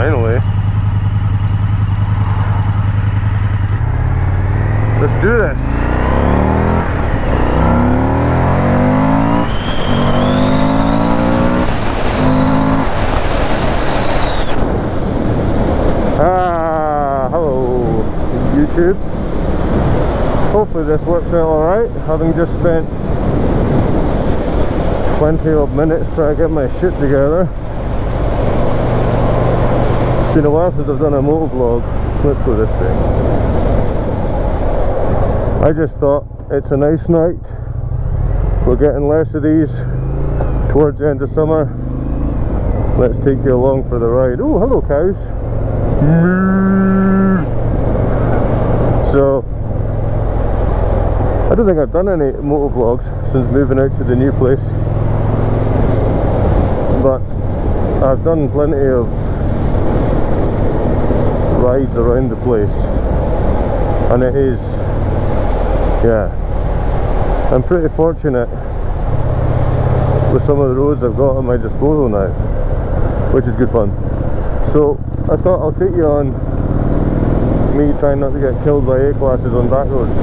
finally. Let's do this. Ah, hello YouTube. Hopefully this works out alright, having just spent 20 odd minutes trying to get my shit together. It's been a while since I've done a motor vlog. Let's go this way. I just thought it's a nice night. We're getting less of these towards the end of summer. Let's take you along for the ride. Oh, hello cows. So, I don't think I've done any motor vlogs since moving out to the new place. But I've done plenty of rides around the place. And it is, yeah, I'm pretty fortunate with some of the roads I've got at my disposal now, which is good fun. So I thought I'll take you on me trying not to get killed by A-classes on back roads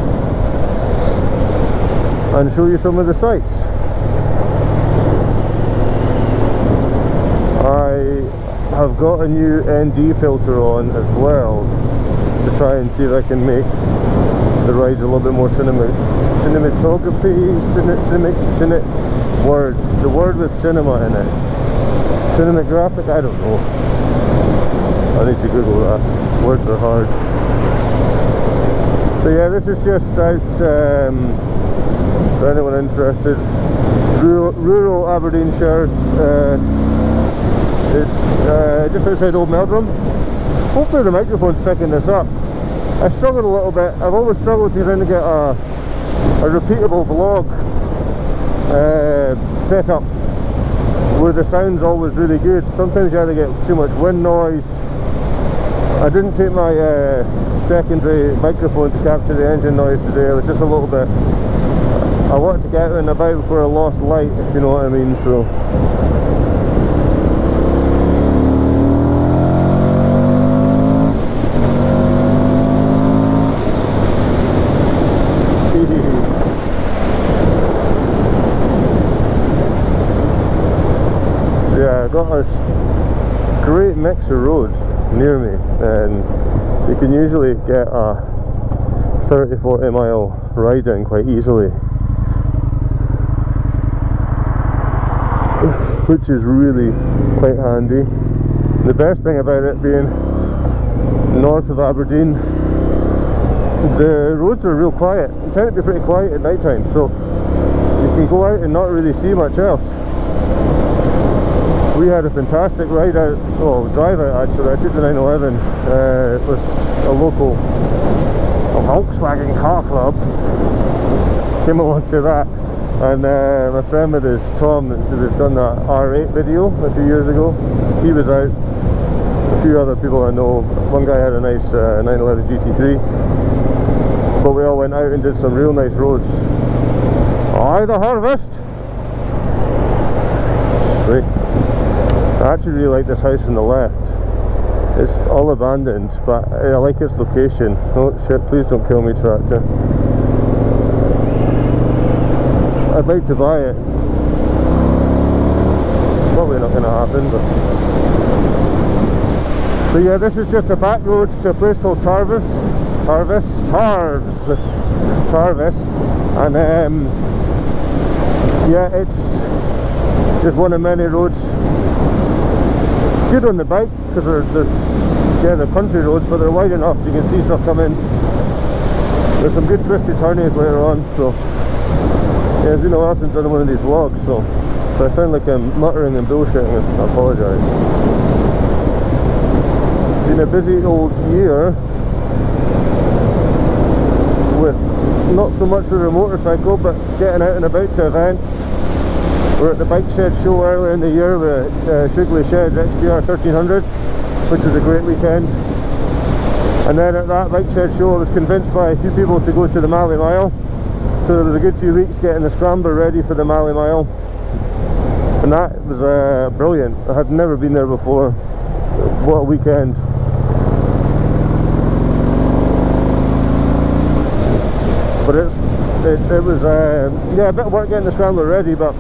and show you some of the sights. I have got a new ND filter on as well to try and see if I can make the ride a little bit more cinema cinematography, cine, cine, words, the word with cinema in it. Cinematographic, I don't know. I need to Google that. Words are hard. So yeah, this is just out um, for anyone interested. Rural, rural Aberdeenshire. Uh, it's uh, just outside Old Meldrum. Hopefully the microphone's picking this up. I struggled a little bit. I've always struggled to try to get a, a repeatable vlog uh, set up where the sound's always really good. Sometimes you either get too much wind noise I didn't take my uh, secondary microphone to capture the engine noise today, it was just a little bit I wanted to get and about before I lost light, if you know what I mean, so so yeah, I got this great mix of roads near me and you can usually get a 30 40 mile ride down quite easily. Which is really quite handy. The best thing about it being north of Aberdeen the roads are real quiet. They tend to be pretty quiet at night time so you can go out and not really see much else we had a fantastic ride out, well drive out actually, I took the 911, uh, it was a local a Volkswagen car club, came along to that. And uh, my friend with us, Tom, we've done that R8 video a few years ago, he was out, a few other people I know, one guy had a nice uh, 911 GT3 but we all went out and did some real nice roads. Aye, the harvest! Sweet. I actually really like this house on the left. It's all abandoned, but I like its location. Oh shit, please don't kill me tractor. I'd like to buy it. Probably not going to happen, but... So yeah, this is just a back road to a place called Tarvis. Tarvis? Tarves! Tarvis. And um, yeah, it's just one of many roads good on the bike because there's yeah the country roads but they're wide enough you can see stuff coming there's some good twisty turnies later on so yeah it's been a while since I've done one of these vlogs so if I sound like I'm muttering and bullshitting I apologise been a busy old year with not so much with a motorcycle but getting out and about to events we're at the bike shed show earlier in the year with uh, Shigley Sheds XTR 1300 which was a great weekend. And then at that bike shed show I was convinced by a few people to go to the Malle Mile. So there was a good few weeks getting the scrambler ready for the Malle Mile. And that was uh, brilliant. I had never been there before. What a weekend. But it's it, it was uh, yeah a bit of work getting the scrambler ready, but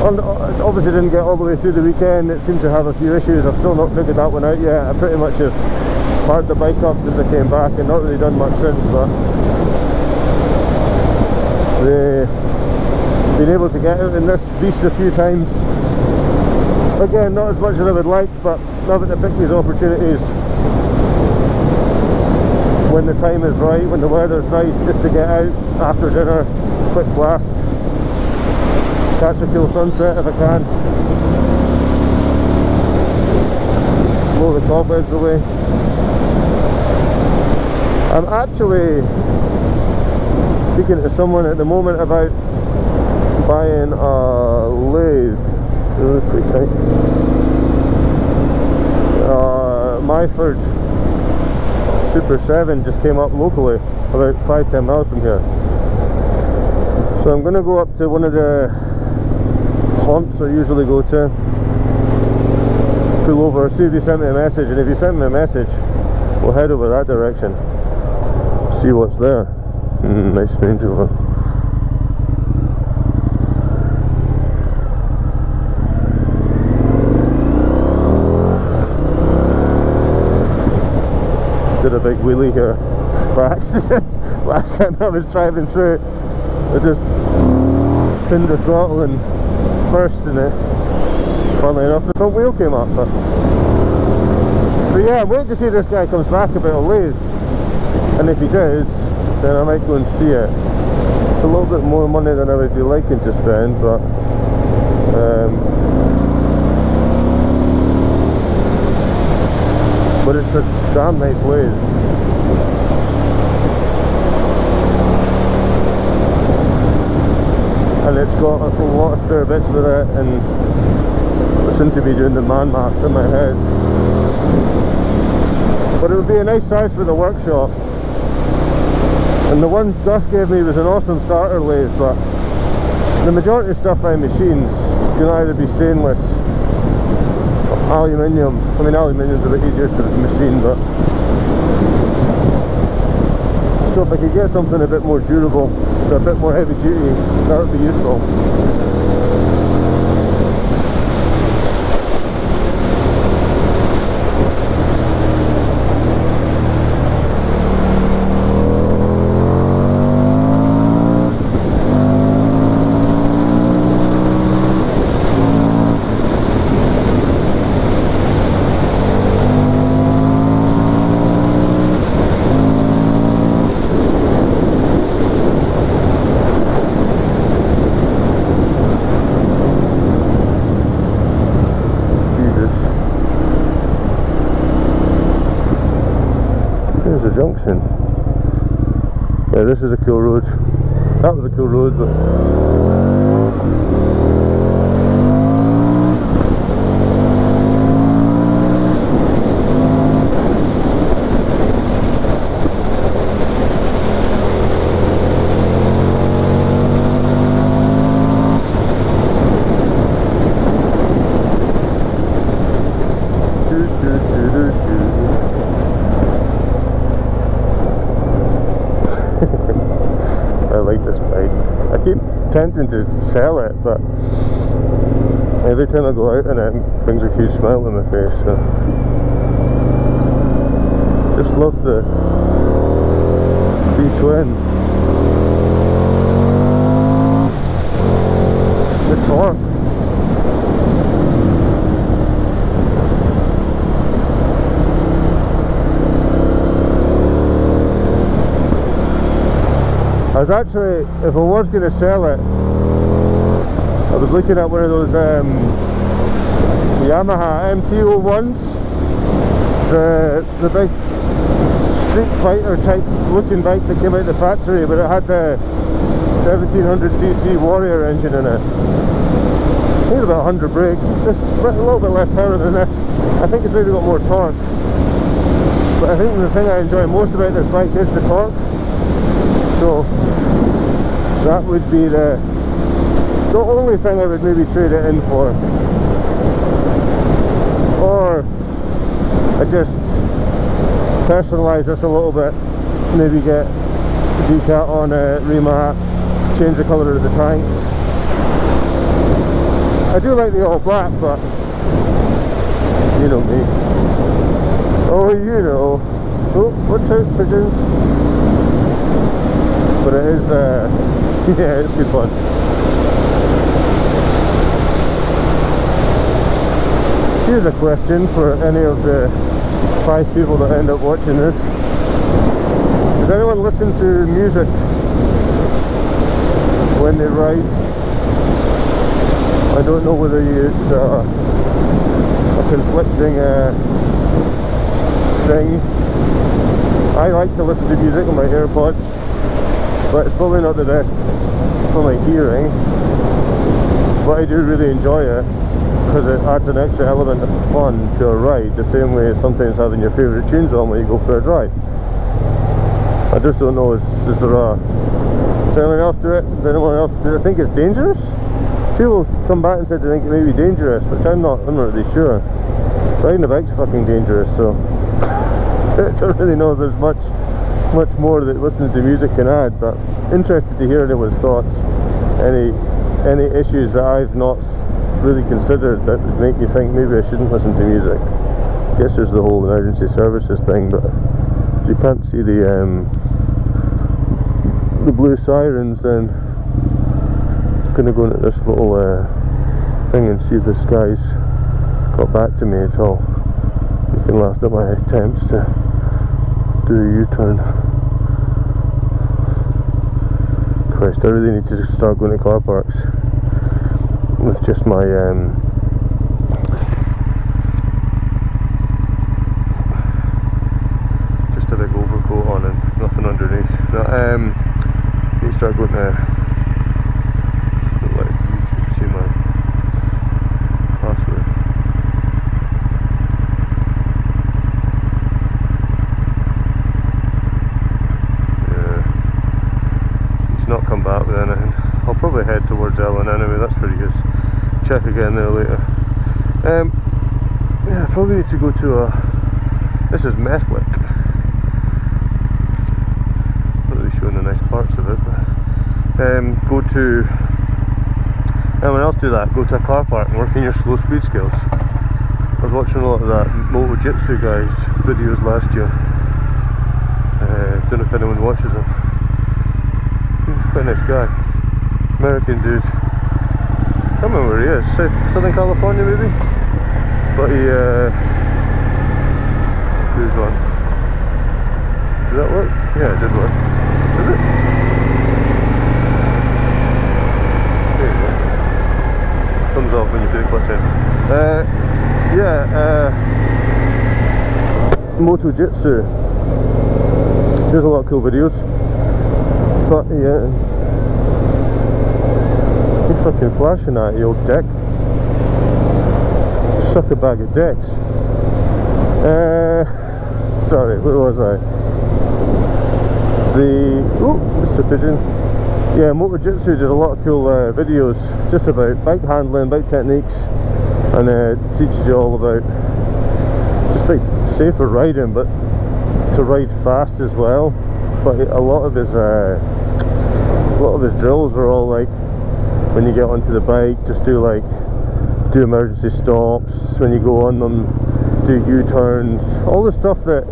obviously didn't get all the way through the weekend. It seemed to have a few issues. I've still not figured that one out yet. I pretty much have parked the bike up since I came back and not really done much since, but the been able to get out in this beast a few times again not as much as I would like but having to pick these opportunities when the time is right when the weather's nice just to get out after dinner quick blast catch a cool sunset if I can blow the cobwebs away I'm actually speaking to someone at the moment about buying a lathe. It was pretty tight. Uh, Myford Super 7 just came up locally, about 5-10 miles from here. So I'm going to go up to one of the I usually go to, pull over, see if you sent me a message, and if you sent me a message, we'll head over that direction, see what's there. Mm, nice Range Rover. did a big wheelie here by accident last time I was driving through it, I just pinned the throttle and first in it. Funnily enough the front wheel came up but so yeah I'm waiting to see if this guy comes back about a lathe and if he does then I might go and see it. It's a little bit more money than I would be liking to spend but um, but it's a damn nice lathe. It's got a lot of spare bits with it and I seem to be doing the man maths in my head. But it would be a nice size for the workshop. And the one Gus gave me was an awesome starter lathe, but the majority of stuff I machines can either be stainless or aluminium. I mean aluminium's a bit easier to machine but so if I could get something a bit more durable, a bit more heavy duty, that would be useful. junction. Yeah, this is a cool road. That was a cool road, but tempting to sell it, but every time I go out and it brings a huge smile on my face. So. Just love the V-twin. The torque. I was actually, if I was going to sell it, I was looking at one of those um, Yamaha MT-01s, the, the big Street Fighter type looking bike that came out of the factory, but it had the 1700cc Warrior engine in it. I think about 100 brake, just a little bit less power than this. I think it's maybe got more torque. But I think the thing I enjoy most about this bike is the torque. So that would be the the only thing I would maybe trade it in for. Or I just personalise this a little bit. Maybe get decal on it, remat, change the colour of the tanks. I do like the all black but you know me. Oh you know. Oh what's out pigeons but it is uh, yeah it's good fun here's a question for any of the five people that end up watching this does anyone listen to music when they ride? I don't know whether it's uh, a conflicting uh, thing. I like to listen to music on my AirPods, but it's probably not the best for my hearing. Eh? But I do really enjoy it because it adds an extra element of fun to a ride, the same way as sometimes having your favourite tunes on when you go for a drive. I just don't know, is, is there a... Does anyone else do it? Does anyone else... Does it think it's dangerous? People come back and said they think it may be dangerous, which I'm not, I'm not really sure. Riding a bike's fucking dangerous, so... I don't really know there's much much more that listening to music can add, but interested to hear anyone's thoughts. Any any issues that I've not really considered that would make me think maybe I shouldn't listen to music. I guess there's the whole emergency services thing, but if you can't see the um, the blue sirens then I'm gonna go into this little uh, thing and see if this guy's got back to me at all you can laugh at my attempts to do a U-turn Christ I really need to start going to car parks with just my um, just a big overcoat on and nothing underneath. But, um, you start going to like YouTube, see my password. Yeah, he's not come back with anything. I'll probably head towards Ellon anyway. That's where he is. Check again there later. Um, yeah, I probably need to a. This is Methlick. Not really showing the nice parts of it. But, um, go to anyone else do that? Go to a car park and work in your slow speed skills. I was watching a lot of that Moto Jitsu guys videos last year. Uh, don't know if anyone watches them. He's quite a nice guy. American dude. I can't remember where he is. South, Southern California maybe? But he uh, cruise one. Did that work? Yeah, it did work. Did it? comes off when you do clutch in. Uh, yeah, uh, Moto Jitsu. There's a lot of cool videos. But yeah, you fucking flashing at you old dick. Suck a bag of dicks. Uh, sorry, where was I? The oh, Mr. Pigeon yeah, Moto Jitsu does a lot of cool uh, videos just about bike handling, bike techniques, and uh, teaches you all about just like safer riding, but to ride fast as well. But a lot of his uh, a lot of his drills are all like when you get onto the bike, just do like do emergency stops when you go on them, do U-turns, all the stuff that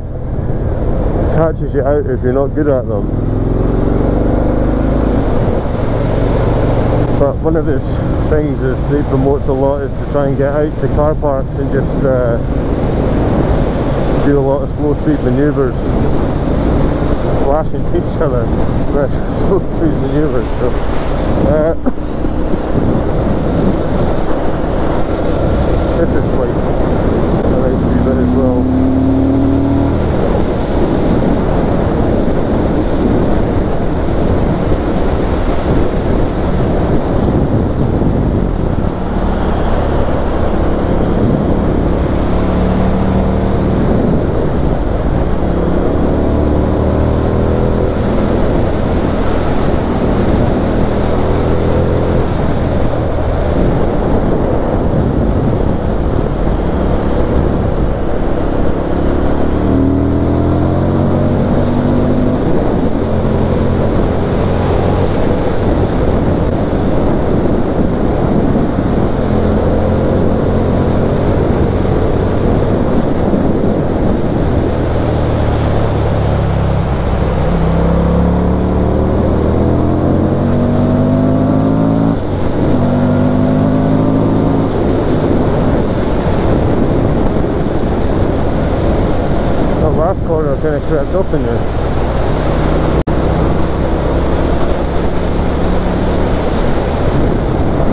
catches you out if you're not good at them. but one of his things is he promotes a lot is to try and get out to car parks and just uh, do a lot of slow speed maneuvers. Flashing to each other. Slow speed maneuvers so uh, corner kind of up in you.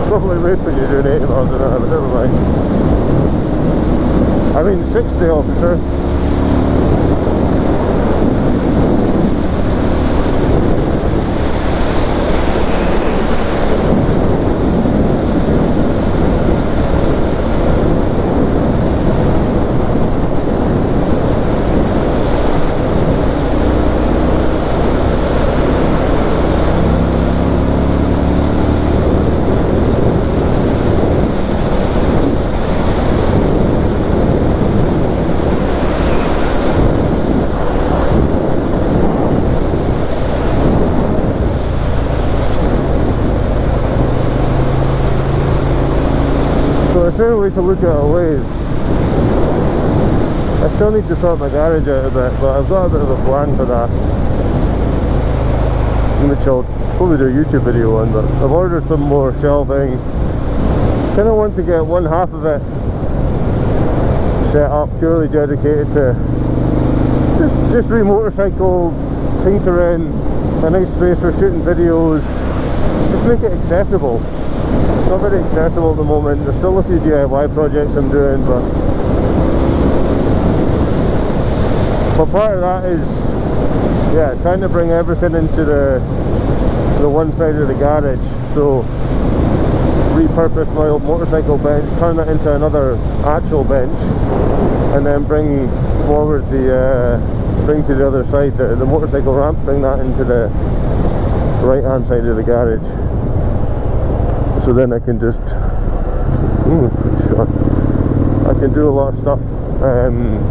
Probably wait when you're doing 80 miles an hour, but never mind. I mean 60 officer. Certain way to look at a lathe. I still need to sort my garage out a bit, but I've got a bit of a plan for that. Which I'll probably do a YouTube video on, but I've ordered some more shelving. Just kind of want to get one half of it set up, purely dedicated to just, just re-motorcycle tinkering, a nice space for shooting videos, just make it accessible it's not very accessible at the moment. There's still a few DIY projects I'm doing, but but part of that is yeah, trying to bring everything into the the one side of the garage. So repurpose my old motorcycle bench, turn that into another actual bench, and then bring forward the uh, bring to the other side the, the motorcycle ramp, bring that into the right hand side of the garage so then I can just ooh, I can do a lot of stuff um,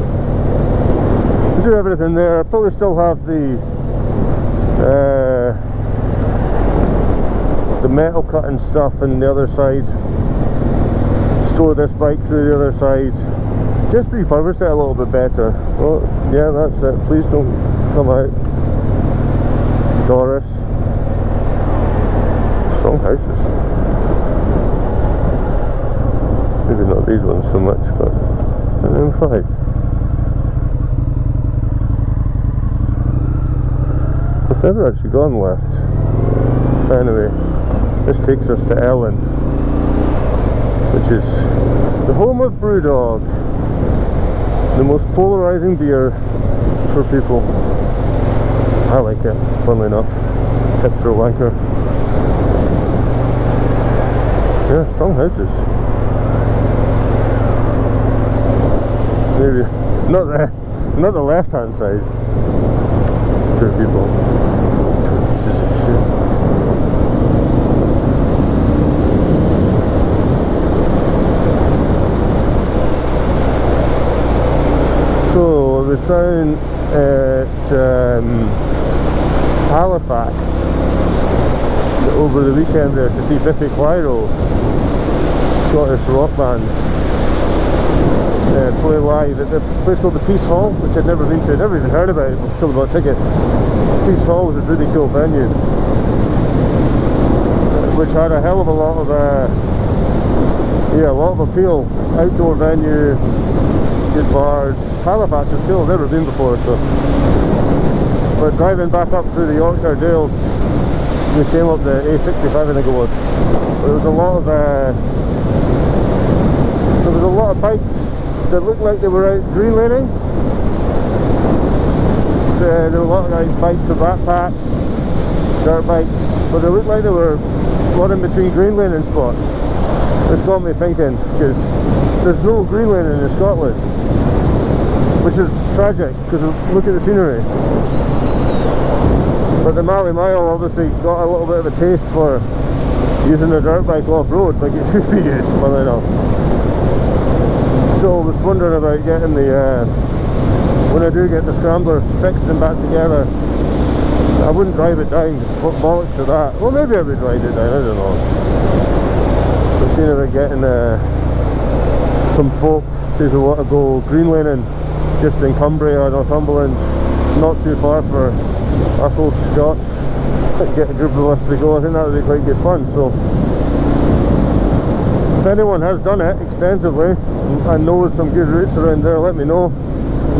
do everything there. I probably still have the uh, the metal cutting stuff on the other side. Store this bike through the other side. Just repurpose it a little bit better. Well yeah that's it. Please don't come out Doris strong houses Maybe not these ones so much, but M5. I've never actually gone left. Anyway, this takes us to Ellon, which is the home of Brewdog, the most polarizing beer for people. I like it, funnily enough. Hipster wanker. Yeah, strong houses. Maybe not the not the left hand side. It's people. Pieces of shit. So I was down at um, Halifax over the weekend there to see Biffy Clyro, Scottish rock band uh, play live at the place called the Piece Hall, which I'd never been to, I'd never even heard about it until about tickets. Piece Hall was this really cool venue, which had a hell of a lot of, uh, yeah, a lot of appeal. Outdoor venue, good bars. Halifax is cool, I've never been before, so. But driving back up through the Yorkshire Dales, we came up the A65 I think it was. There was a lot of, uh, there was a lot of bikes that looked like they were out green laning. Uh, there were a lot of like, bikes with backpacks, dirt bikes, but they looked like they were running between green laning spots. It's got me thinking, because there's no green laning in Scotland, which is tragic, because look at the scenery. But the Malle Mile obviously got a little bit of a taste for using a dirt bike off-road like it should be used, funnily enough so I was wondering about getting the uh, when I do get the scramblers fixed and back together I wouldn't drive it down put bollocks to that. Well maybe I would ride it down I don't know. But seeing about getting uh, some folk see if we want to go green just in Cumbria or Northumberland. Not too far for us old Scots get a group of us to go. I think that would be quite good fun so if anyone has done it extensively and knows some good routes around there let me know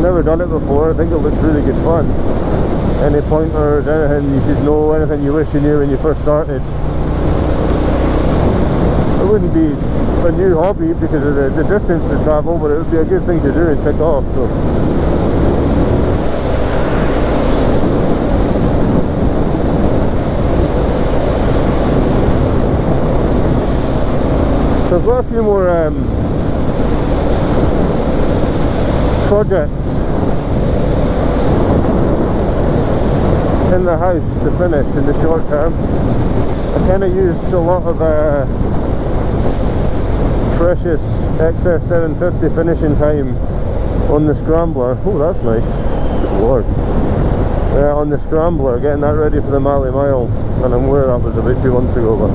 never done it before. I think it looks really good fun. Any pointers, anything you should know, anything you wish you knew when you first started. It wouldn't be a new hobby because of the, the distance to travel, but it would be a good thing to do and tick off. So. So I've got a few more um, projects in the house to finish in the short term. I kind of used a lot of uh, precious XS 750 finishing time on the Scrambler. Oh, that's nice. Good lord. Uh, on the Scrambler, getting that ready for the Malle Mile. And I'm aware that was a about two months ago, but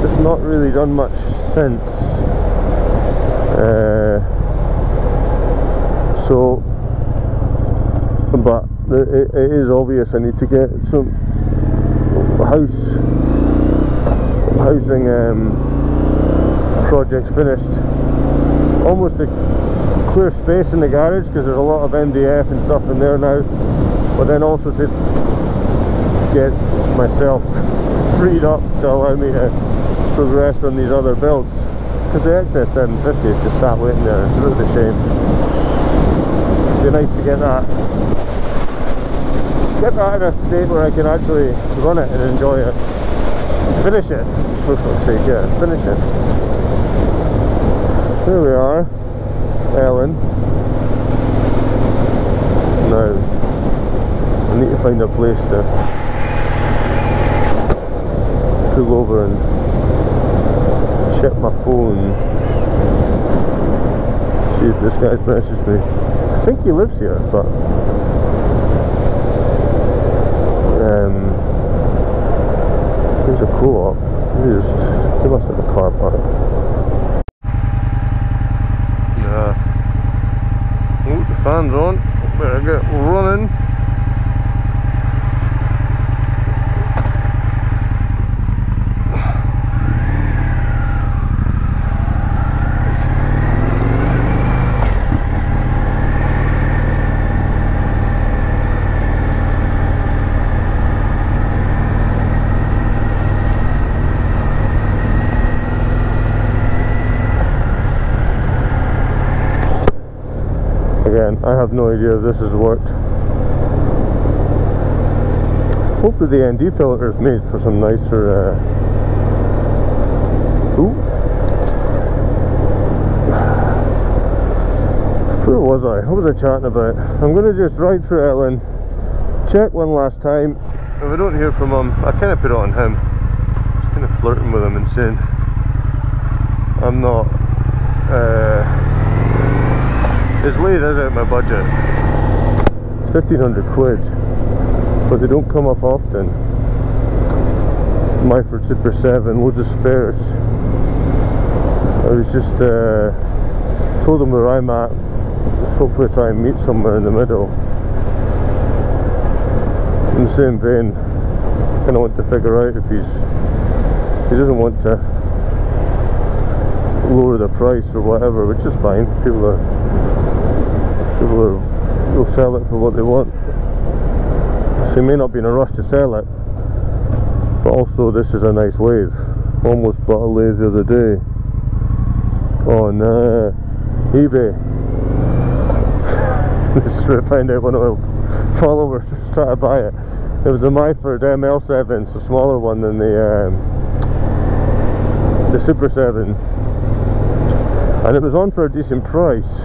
just not really done much since. Uh, so, but it, it is obvious I need to get some house housing um, project's finished. Almost a clear space in the garage because there's a lot of MDF and stuff in there now. But then also to get myself freed up to allow me to progress on these other builds. Because the XS 750 is just sat waiting there. It's a bit of a shame. It'd be nice to get that get that in a state where I can actually run it and enjoy it. Finish it, for fuck's sake, yeah, finish it. Here we are, Ellon. Now, I need to find a place to pull over and check my phone. See if this guy's messaged me. I think he lives here, but um, there's a co-op. Just he must have a car park. Yeah oh the fans on. Better get running. I have no idea if this has worked. Hopefully the ND filter is made for some nicer uh... Ooh. Where was I? What was I chatting about? I'm going to just ride through Ellon, check one last time. If I don't hear from him, I kind of put it on him. Just kind of flirting with him and saying I'm not uh, his way is out my budget. It's 1500 quid, but they don't come up often. Myford Super 7, loads of spares. I was just uh, told him where I'm at. Just hopefully try and meet somewhere in the middle. In the same vein, kind of want to figure out if he's if he doesn't want to lower the price or whatever, which is fine. People are people are, will sell it for what they want. So he may not be in a rush to sell it but also this is a nice lathe almost bought a lathe the other day. On uh, eBay. This is where I found out one of my followers was trying to buy it. It was a Myford ML7 it's a smaller one than the um, the Super 7 and it was on for a decent price.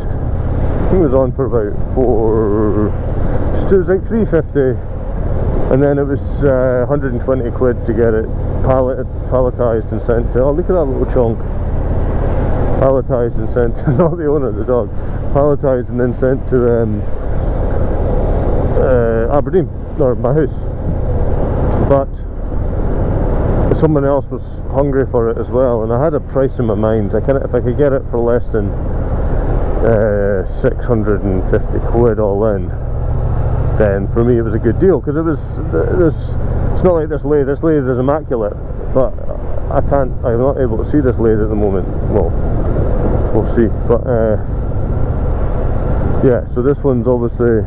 It was on for about four it was like 350 and then it was uh, 120 quid to get it pallet, palletized and sent to oh look at that little chunk. Palletized and sent to not the owner of the dog palletized and then sent to um, uh, Aberdeen or my house. But someone else was hungry for it as well and I had a price in my mind. I can if I could get it for less than uh, 650 quid all in then for me it was a good deal because it was this it's not like this lathe this lathe is immaculate but I can't I'm not able to see this lathe at the moment. Well we'll see but uh, yeah so this one's obviously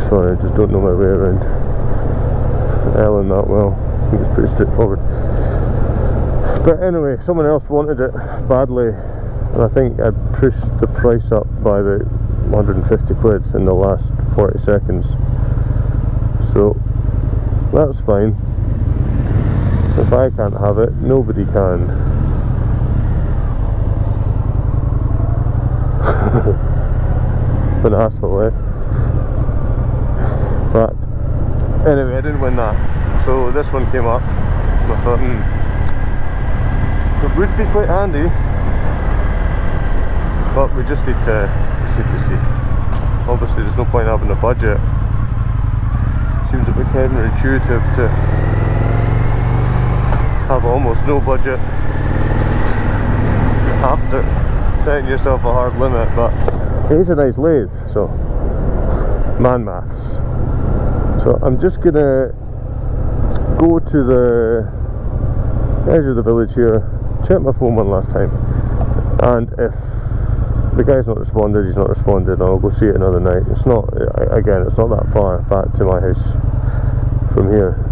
sorry I just don't know my way around Ellon that well. I think it's pretty straightforward. But anyway someone else wanted it badly and I think I pushed the price up by about 150 quid in the last 40 seconds. So that's fine. If I can't have it nobody can. An asshole eh but anyway I didn't win that. So this one came up and I thought hmm, it would be quite handy but we just need to just need to see. Obviously there's no point having a budget. Seems a bit counterintuitive to have almost no budget. After setting yourself a hard limit but it is a nice lathe so man maths so I'm just gonna go to the edge of the village here check my phone one last time and if the guy's not responded, he's not responded, I'll go see it another night. It's not, again, it's not that far back to my house from here.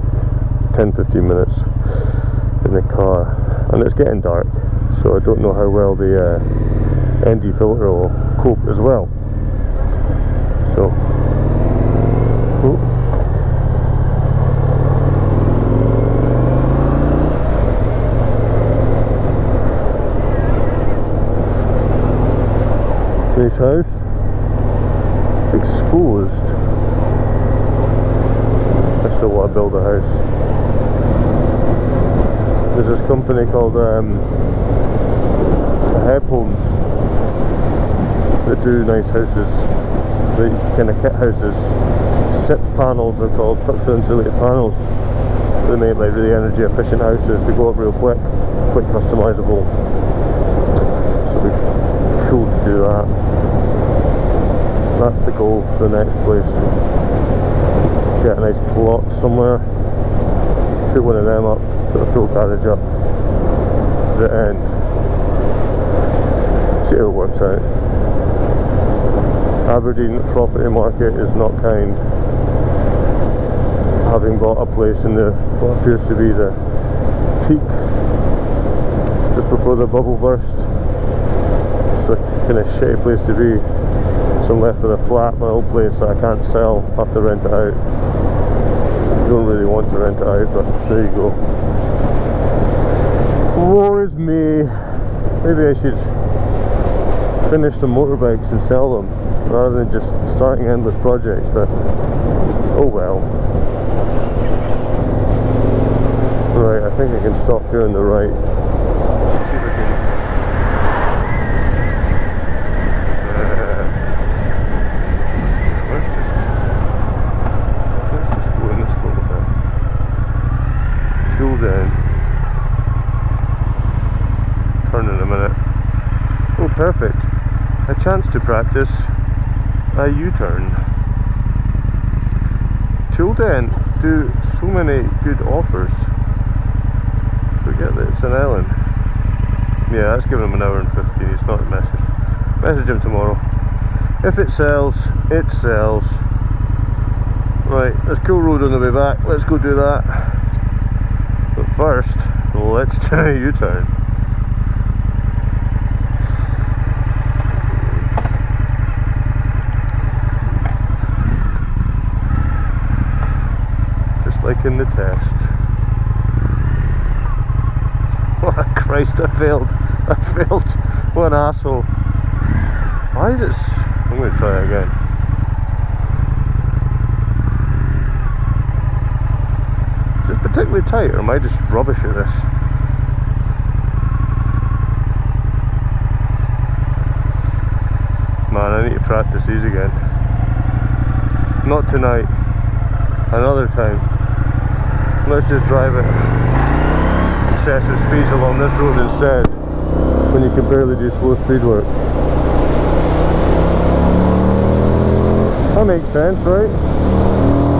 10-15 minutes in the car. And it's getting dark, so I don't know how well the uh, ND filter will cope as well. So, house exposed. I still want to build a house. There's this company called um, Homes that do nice houses the kind of kit houses. SIP panels are called structural insulated panels. They make like really energy efficient houses. They go up real quick quick customizable. So it'd be cool to do that that's the goal for the next place. Get a nice plot somewhere. Put one of them up put a full garage up. The end. See how it works out. Aberdeen property market is not kind. Having bought a place in the what appears to be the peak just before the bubble burst. It's a kind of shitty place to be some left with a flat, my old place that I can't sell, have to rent it out. Don't really want to rent it out, but there you go. Woe is me. Maybe I should finish the motorbikes and sell them rather than just starting endless projects, but oh well. Right, I think I can stop here on the right. Oh, perfect. A chance to practice a U-turn. Toolden do so many good offers. Forget that it's an Ellon. Yeah, that's giving him an hour and 15, he's not messaged. Message him tomorrow. If it sells, it sells. Right, there's Cool Road on the way back, let's go do that. But first, let's do a U-turn. Like in the test. Oh Christ, I failed. I failed. What an asshole. Why is it... I'm going to try it again. Is it particularly tight or am I just rubbish at this? Man, I need to practice these again. Not tonight. Another time let's just drive at excessive speeds along this road instead when you can barely do slow speed work. That makes sense right